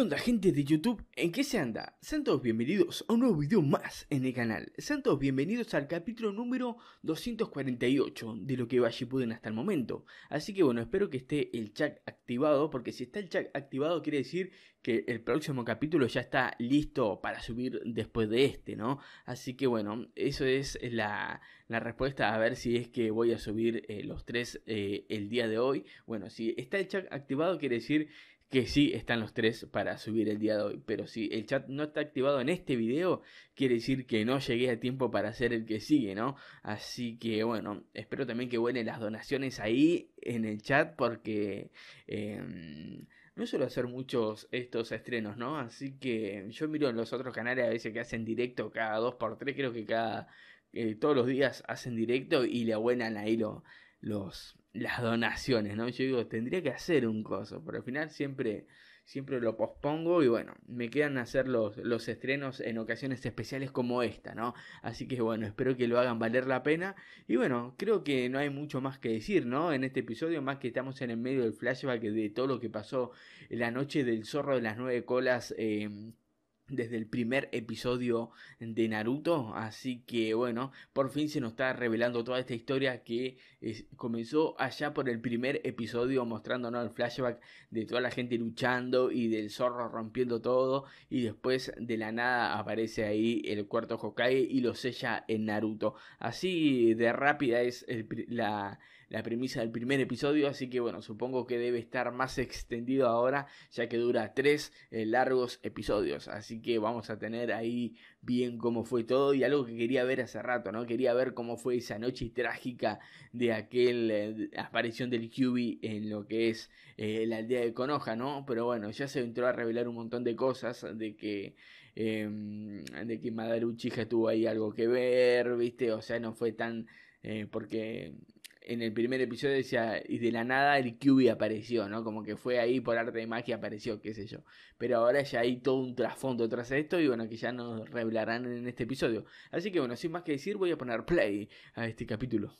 ¿Qué onda gente de YouTube? ¿En qué se anda? Sean todos bienvenidos a un nuevo video más en el canal. Sean todos bienvenidos al capítulo número 248 de lo que va Shippuden hasta el momento. Así que bueno, espero que esté el chat activado, porque si está el chat activado quiere decir que el próximo capítulo ya está listo para subir después de este, ¿no? Así que bueno, eso es la, respuesta a ver si es que voy a subir eh, los tres eh, el día de hoy. Bueno, si está el chat activado quiere decir que sí están los tres para subir el día de hoy. Pero si el chat no está activado en este video, quiere decir que no llegué a tiempo para hacer el que sigue, ¿no? Así que bueno, espero también que vuelen las donaciones ahí en el chat porque... Em, no suelo hacer muchos estos estrenos, ¿no? Así que yo miro en los otros canales a veces que hacen directo cada dos por tres, creo que cada eh, todos los días hacen directo y le abuenan ahí los, las donaciones, ¿no? Yo digo, tendría que hacer un coso, pero al final siempre, siempre lo pospongo y bueno, me quedan hacer los, los estrenos en ocasiones especiales como esta, ¿no? Así que bueno, espero que lo hagan valer la pena y bueno, creo que no hay mucho más que decir, ¿no? En este episodio, más que estamos en el medio del flashback de todo lo que pasó la noche del zorro de las nueve colas. Eh, desde el primer episodio de Naruto. Así que bueno, por fin se nos está revelando toda esta historia que comenzó allá por el primer episodio mostrándonos el flashback de toda la gente luchando y del zorro rompiendo todo. Y después de la nada aparece ahí el cuarto Hokage y lo sella en Naruto. Así de rápida es la la premisa del primer episodio, así que bueno, supongo que debe estar más extendido ahora, ya que dura tres eh, largos episodios, así que vamos a tener ahí bien cómo fue todo y algo que quería ver hace rato, ¿no? Quería ver cómo fue esa noche trágica de aquel eh, aparición del QB en lo que es eh, la aldea de Konoha, ¿no? Pero bueno, ya se entró a revelar un montón de cosas de que em, de que Madaru Uchiha tuvo ahí algo que ver, ¿viste? O sea, no fue tan porque en el primer episodio decía, y de la nada el QB apareció, ¿no? Como que fue ahí por arte de magia, apareció, qué sé yo. Pero ahora ya hay todo un trasfondo tras esto y bueno, que ya nos revelarán en este episodio. Así que bueno, sin más que decir, voy a poner play a este capítulo.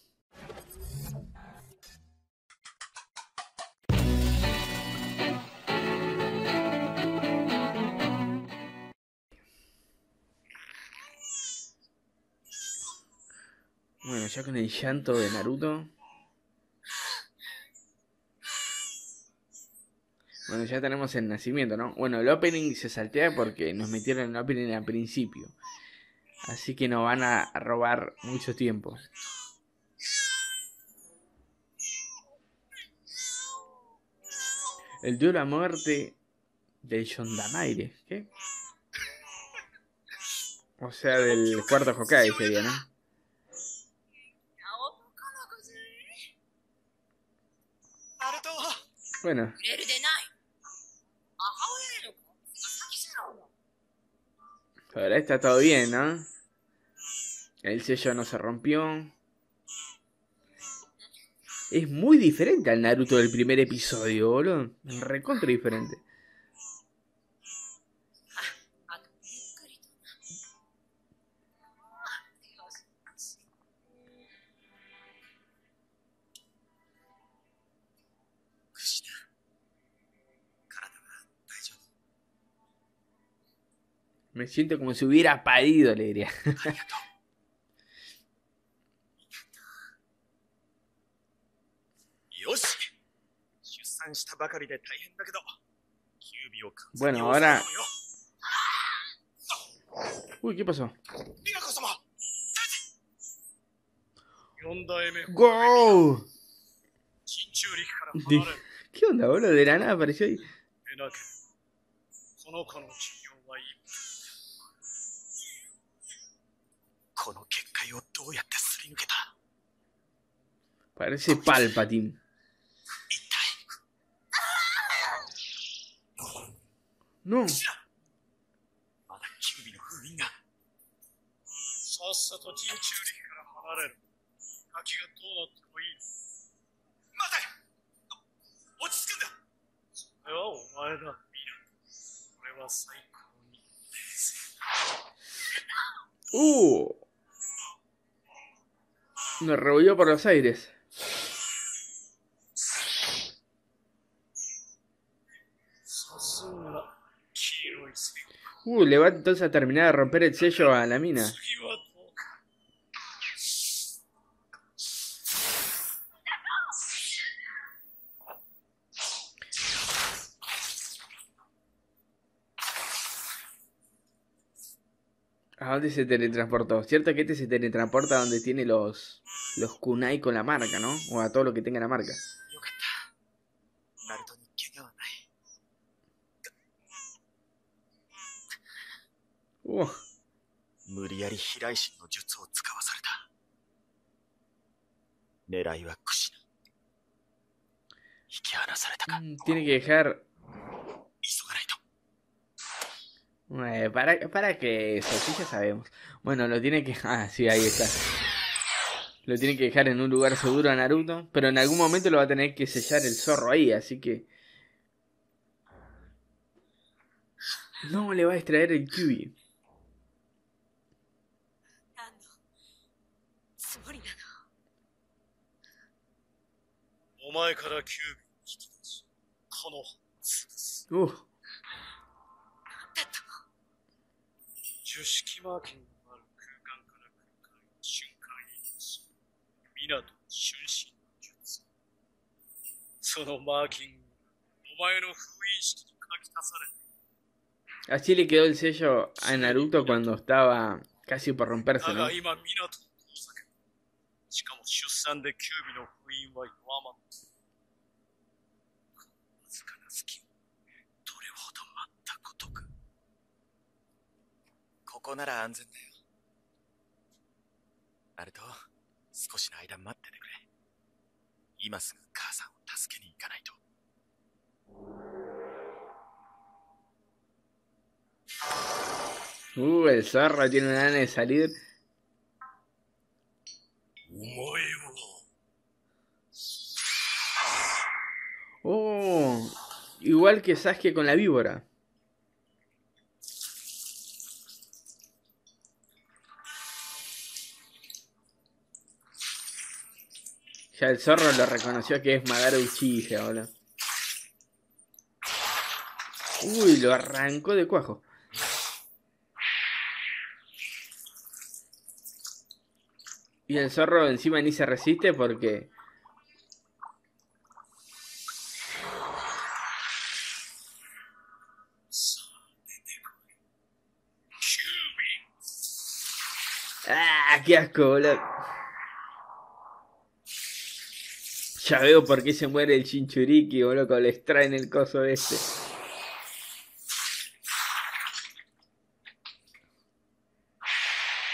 Bueno, ya con el llanto de Naruto. Bueno, ya tenemos el nacimiento, ¿no? Bueno, el opening se saltea porque nos metieron el opening al principio. Así que nos van a robar mucho tiempo. El duelo a muerte de Yondamaire. ¿Qué? O sea, del cuarto Hokage sería, ¿no? Bueno. Ahora está todo bien, ¿no? El sello no se rompió. Es muy diferente al Naruto del primer episodio, boludo. Recontra diferente. Me siento como si hubiera parido, le diría. Bueno, ahora... Uy, ¿qué pasó? ¡Go! ¿Qué onda, boludo? De la nada apareció ahí. この結界をどうやってすり抜けた？Parece Palpatine. No. さっさと人中力から離れる。滝がどうなってもいい。待て落ち着くんだそれはお前だ、ミラ。俺は最高に。おお Me revolvió por los aires. Uh, le va entonces a terminar de romper el sello a la mina. ¿A dónde se teletransportó? Cierto que este se teletransporta donde tiene los los kunai con la marca, ¿no? O a todo lo que tenga la marca. Uh. tiene que dejar eh, para, para que eso, sí ya sabemos. Bueno, lo tiene que... Ah, sí, ahí está. Lo tiene que dejar en un lugar seguro a Naruto. Pero en algún momento lo va a tener que sellar el zorro ahí, así que... No le va a extraer el Kyubi. Uh. 港瞬身術。そのマーキング、お前の封印式に書き足されて Así le quedó el sello a Naruto cuando estaba casi por romperse, ¿no? しかも出産でキュービの封印は弱まった。ここなら安全だよ。ナルト、少しの間待っててくれ。今すぐ母さんを助けに行かないと。Uh, el zorro tiene una gana de salir. Oh, igual que Sasuke con la víbora. Ya el zorro lo reconoció que es Madara Uchiha, boludo. Uy, lo arrancó de cuajo. Y el zorro encima ni se resiste porque... ¡Ah, qué asco, boludo! Ya veo por qué se muere el Chinchuriki, boludo, cuando le extraen el coso este.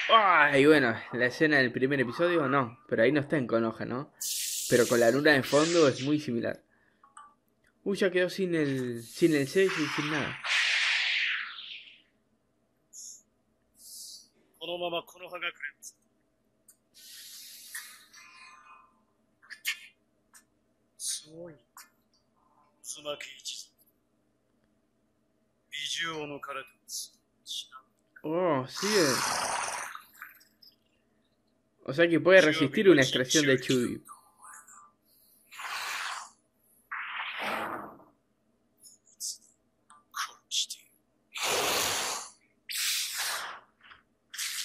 Ay, bueno, la escena del primer episodio no, pero ahí no está en Konoha, ¿no? Pero con la luna de fondo es muy similar. Uy, ya quedó sin el, sin el sello y sin nada. 負け一族美獣を抜かれてます Oh, sigue. O sea que puede resistir una extracción de Chubi.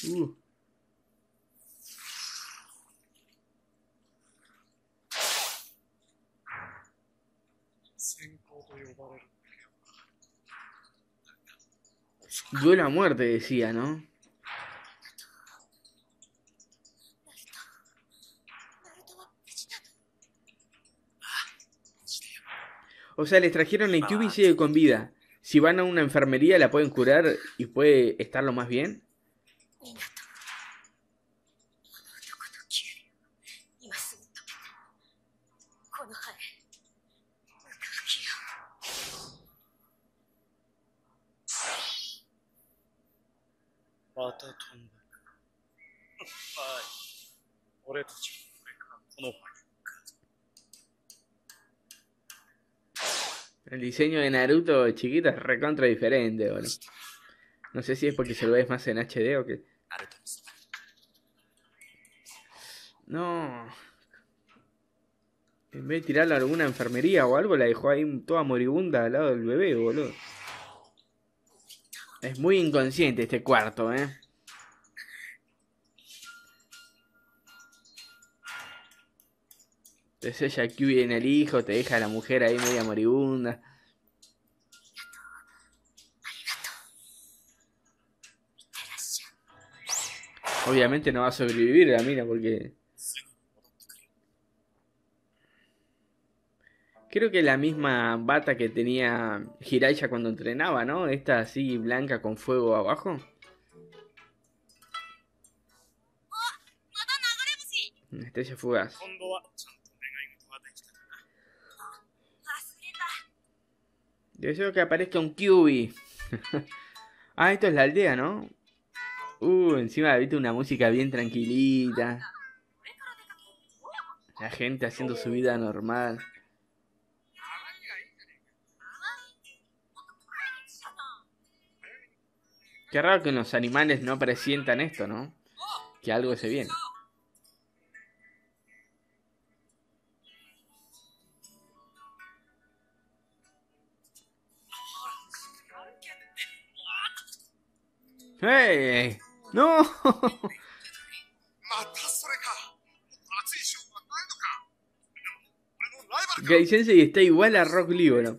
Uh. Duelo a muerte, decía, ¿no? O sea, le trajeron la Kyubi y sigue con vida. Si van a una enfermería, la pueden curar y puede estar lo más bien. El diseño de Naruto chiquito es recontra diferente, bueno. No sé si es porque se lo ves más en HD o qué. No. En vez de tirarla a alguna enfermería o algo, la dejó ahí toda moribunda al lado del bebé, boludo. Es muy inconsciente este cuarto, ¿eh? Entonces ella aquí viene el hijo, te deja a la mujer ahí media moribunda. Obviamente no va a sobrevivir la mina porque... Creo que la misma bata que tenía Hiraiya cuando entrenaba, ¿no? Esta así blanca con fuego abajo. Estrella fugaz. Deseo que aparezca un QB. ah, esto es la aldea, ¿no? Uh, encima viste una música bien tranquilita. La gente haciendo su vida normal. Qué raro que los animales no presientan esto, ¿no? Que algo se viene. ¡Hey! ¡No! Gai Sensei está igual a Rock Lee, ¿no?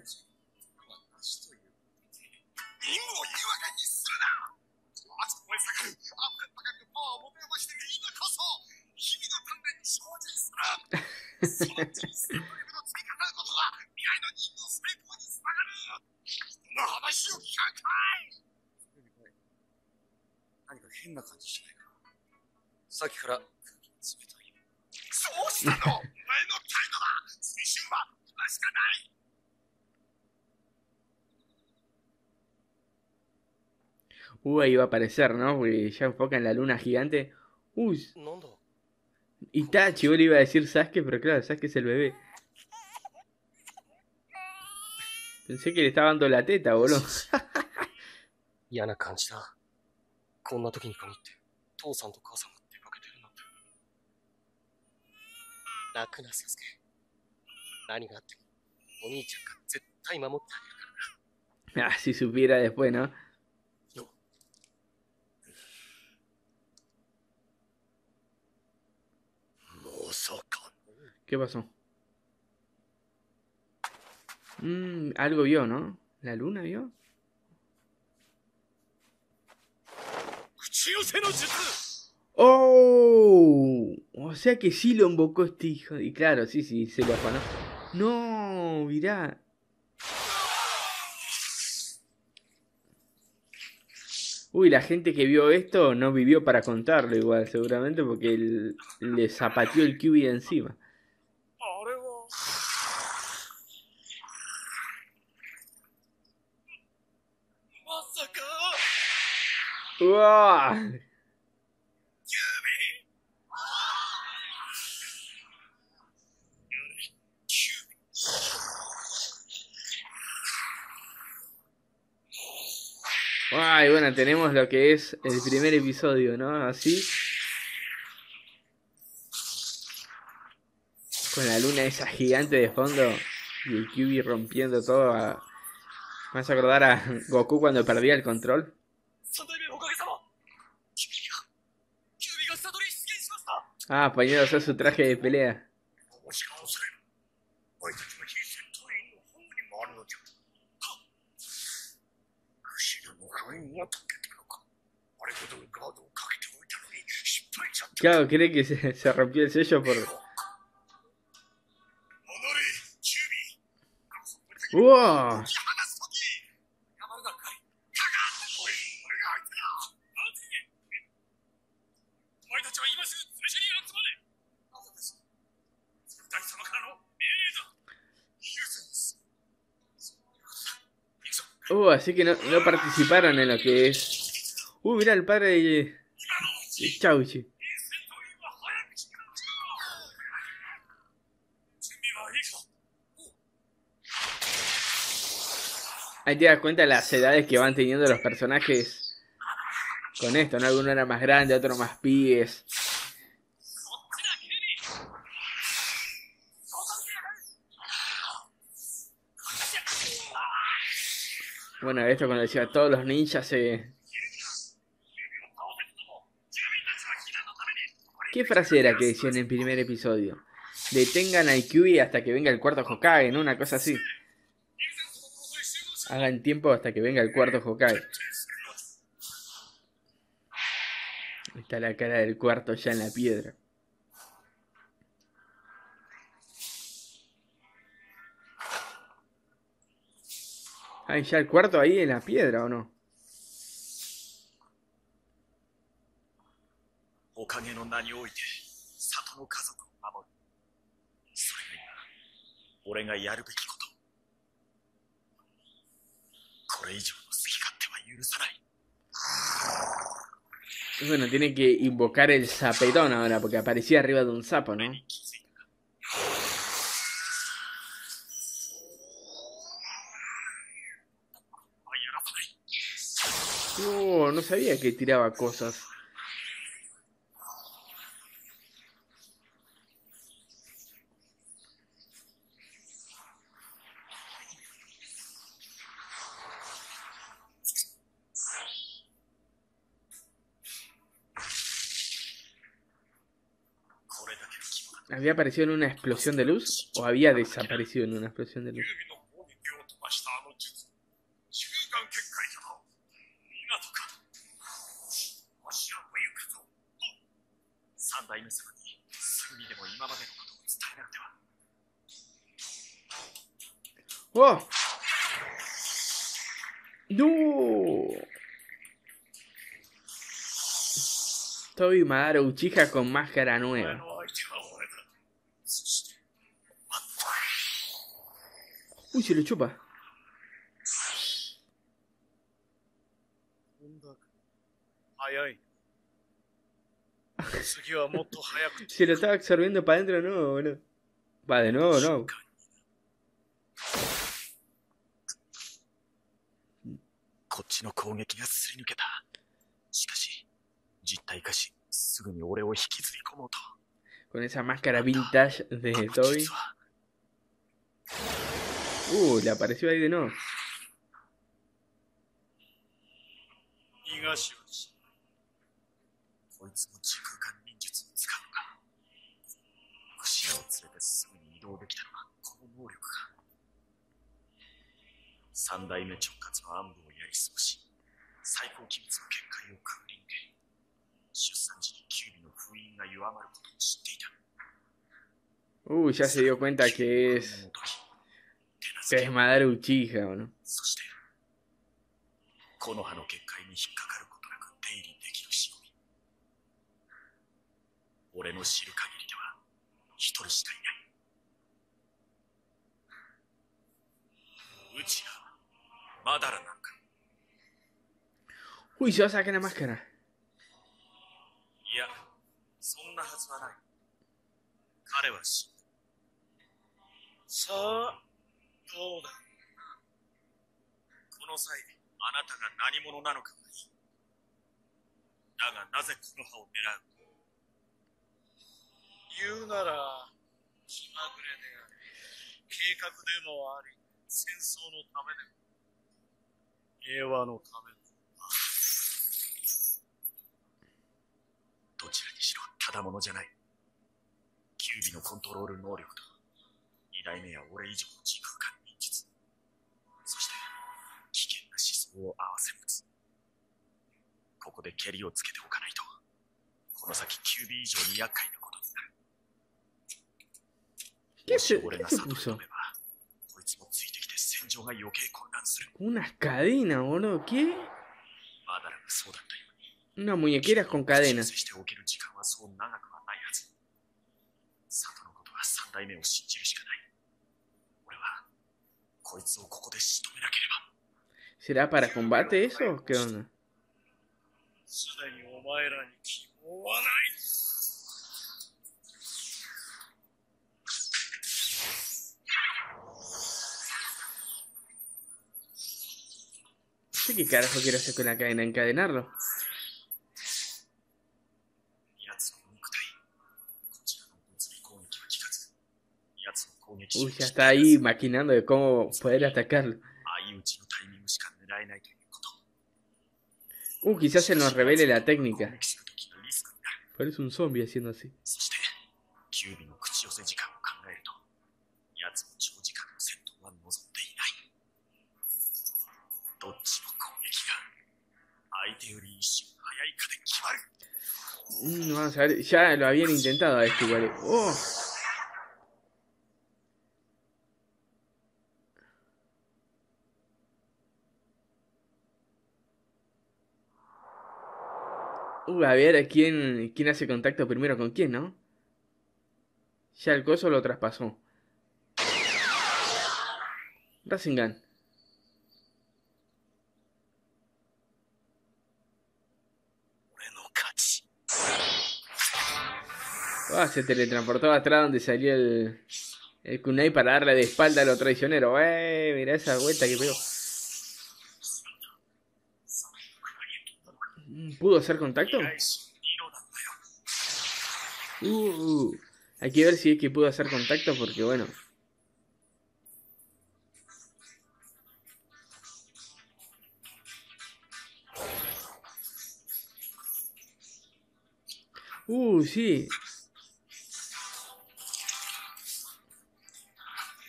Uh, ahí va a aparecer, ¿no? Porque ya enfoca en la luna gigante. Uy. Itachi, vos le iba a decir Sasuke, pero claro, Sasuke es el bebé. Pensé que le estaba dando la teta, boludo. 嫌な感じだ。こんな時に限って、父さんと母さんが出 Itachi, yo le iba a decir Sasuke, pero claro, Sasuke es el bebé. Pensé que le estaba dando la teta, boludo. ah, si supiera después, ¿no? ¿Qué pasó? Mm, algo vio, ¿no? ¿La luna vio? ¡Oh! O sea que sí lo embocó este hijo. Y claro, sí, sí, se lo afanó. ¡No! Mirá. Uy, la gente que vio esto no vivió para contarlo igual, seguramente, porque él, le zapateó el QB encima. Ay, bueno, tenemos lo que es el primer episodio, ¿no? Así. Con la luna esa gigante de fondo y el QB rompiendo todo. A... Me vas a acordar a Goku cuando perdía el control. Ah, Pañuelo usa su traje de pelea. Claro, cree que se, se rompió el sello por... ¡Wow! Uh, así que no, no participaron en lo que es. Uh, mirá el padre de, de Chauchi. Ahí te das cuenta de las edades que van teniendo los personajes con esto, ¿no? Alguno era más grande, otro más pibes. Bueno, esto cuando decía todos los ninjas se... ¿Qué frase era que decían en el primer episodio? Detengan al QB hasta que venga el cuarto Hokage, ¿no? Una cosa así. Hagan tiempo hasta que venga el cuarto Hokage. Está la cara del cuarto ya en la piedra. Hay ya el cuarto ahí en la piedra, ¿o no? Bueno, tiene que invocar el sapetón ahora, porque aparecía arriba de un sapo, ¿no? No sabía que tiraba cosas. ¿Había aparecido en una explosión de luz? ¿O había desaparecido en una explosión de 劉 luz? 三代目様にすぐにでも今までのことを伝えなくては ¡Oh! ¡No! Toby Madara Uchiha con máscara お前 nueva. の相手は俺だそして Uy, se lo chupa. 本田 Se lo estaba absorbiendo para adentro, no, boludo. Va de nuevo, no. Con esa máscara vintage de Toby. Uh, le apareció ahí de nuevo. すぐに移動できたのはこの能力か三代目直轄の暗部をやり過ごし最高機密の結界をくぐり抜け出産時にキュービの封印が弱まることを知っていた Uh, ya se dio cuenta que es. que es Madara Uchiha, ¿o no? そして木の葉の結界に引っかかることなく出入りできる忍び俺の知る限りでは一人しかいないうちはマダラなんか。Uy, a sacar la máscara. いやそんなはずはない。彼は死んださあどうだ？この際あなたが何者なのかだがなぜこの葉を狙う？言うなら気まぐれである。計画でもあり戦争のためで。も平和のため。でもどちらにしろただものじゃない。キュービのコントロール能力と。二代目や俺以上の時空間忍術そして危険な思想を合わせ持つ。ここでケリをつけておかないと。この先キュービ以上に厄介なことになる。¿Qué もし俺がに puso? 飛べばこいつもつい Unas cadenas, boludo, ¿qué? Unas muñequeras con cadenas. ¿Será para combate eso? ¿Qué onda? sé qué carajo quiero hacer con la cadena, encadenarlo. Uy, ya está ahí maquinando de cómo poder atacarlo. Uh, quizás se nos revele la técnica. Parece un zombie haciendo así. Vamos a ver, ya lo habían intentado a este igual. Oh. Uh, a ver, ¿quién, ¿quién hace contacto primero con quién, no? Ya el coso lo traspasó. Rasengan. Ah, se teletransportó atrás donde salió el, el Kunai para darle de espalda a los traicioneros. Eh, Mirá esa vuelta que pegó. ¿Pudo hacer contacto? Uh, hay que ver si es que pudo hacer contacto porque bueno. Uh, sí,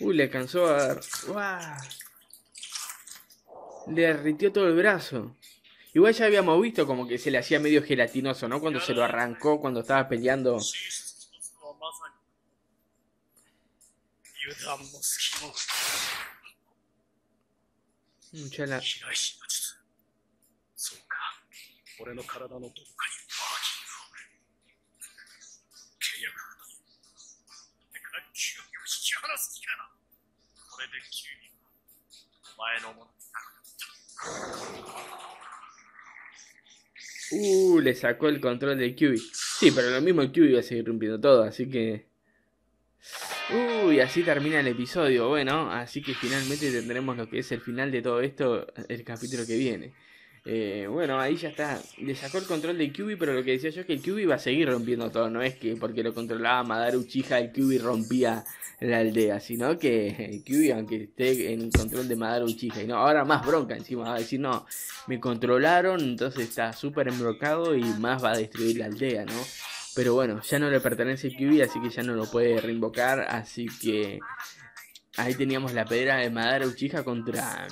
Uy, le alcanzó a dar. Le derritió todo el brazo. Igual ya habíamos visto como que se le hacía medio gelatinoso, ¿no? Cuando se lo arrancó, cuando estaba peleando. Mucha mm, la... 너희들 le sacó el control de QB. Sí, pero lo mismo QB iba a seguir rompiendo todo, así que. Uy, así termina el episodio. Bueno, así que finalmente tendremos lo que es el final de todo esto, el capítulo que viene. Eh, bueno, ahí ya está. Le sacó el control del QB, pero lo que decía yo es que el QB va a seguir rompiendo todo. No es que porque lo controlaba Madara Uchiha, el QB rompía la aldea, sino que el QB, aunque esté en control de Madara Uchiha, y no, ahora más bronca encima, va a decir, no, me controlaron, entonces está súper embrocado y más va a destruir la aldea, ¿no? Pero bueno, ya no le pertenece el QB, así que ya no lo puede reinvocar, así que ahí teníamos la pedra de Madara Uchiha contra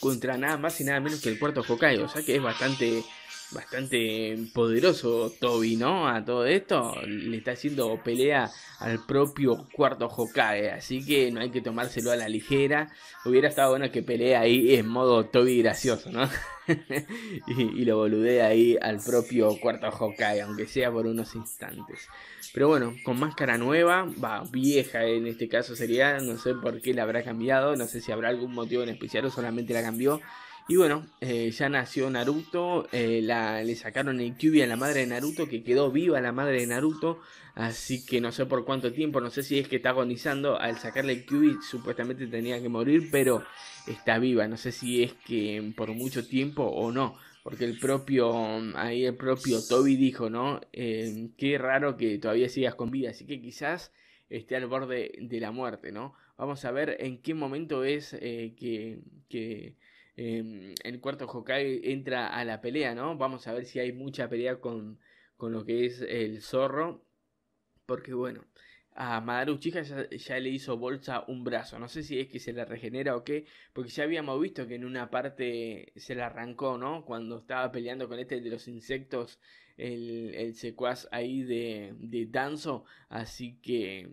contra nada más y nada menos que el cuarto Hokage, o sea que es bastante bastante poderoso Toby, ¿no? A todo esto le está haciendo pelea al propio cuarto Hokage, así que no hay que tomárselo a la ligera. Hubiera estado bueno que pelea ahí en modo Toby gracioso, ¿no? y, lo boludea ahí al propio cuarto Hokage, aunque sea por unos instantes. Pero bueno, con máscara nueva, va, vieja en este caso sería, no sé por qué la habrá cambiado, no sé si habrá algún motivo en especial o solamente la cambió. Y bueno, eh, ya nació Naruto, eh, la, le sacaron el Kyuubi a la madre de Naruto, que quedó viva la madre de Naruto, así que no sé por cuánto tiempo, no sé si es que está agonizando, al sacarle el Kyuubi supuestamente tenía que morir, pero está viva, no sé si es que por mucho tiempo o no, porque el propio, ahí el propio Toby dijo, ¿no? Eh, qué raro que todavía sigas con vida, así que quizás esté al borde de la muerte, ¿no? Vamos a ver en qué momento es eh, que... que el cuarto Hokage entra a la pelea, ¿no? Vamos a ver si hay mucha pelea con, con lo que es el zorro. Porque bueno, a Madara Uchiha ya, ya, le hizo bolsa un brazo. No sé si es que se le regenera o qué. Porque ya habíamos visto que en una parte se le arrancó, ¿no? Cuando estaba peleando con este de los insectos. El, el secuaz ahí de, de Danzo. Así que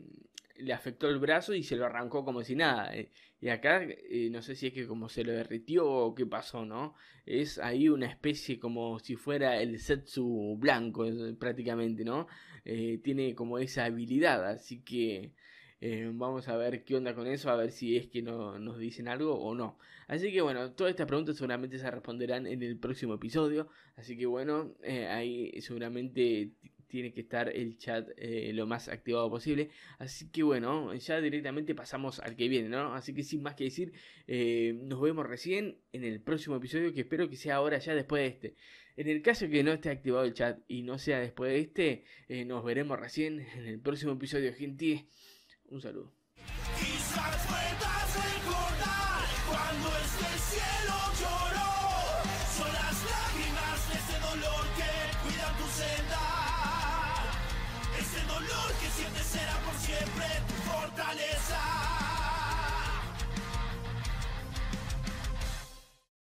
le afectó el brazo y se lo arrancó como si nada. Y acá eh, no sé si es que como se lo derritió o qué pasó, ¿no? Es ahí una especie como si fuera el Setsu blanco prácticamente, ¿no? Eh, tiene como esa habilidad, así que eh, vamos a ver qué onda con eso, a ver si es que no, nos dicen algo o no. Así que bueno, todas estas preguntas seguramente se responderán en el próximo episodio, así que bueno, eh, ahí seguramente tiene que estar el chat eh, lo más activado posible. Así que bueno, ya directamente pasamos al que viene, ¿no? Así que sin más que decir, eh, nos vemos recién en el próximo episodio que espero que sea ahora ya después de este. En el caso que no esté activado el chat y no sea después de este, eh, nos veremos recién en el próximo episodio, gente. Un saludo. Quizás puedas recordar cuando estés cielo llora.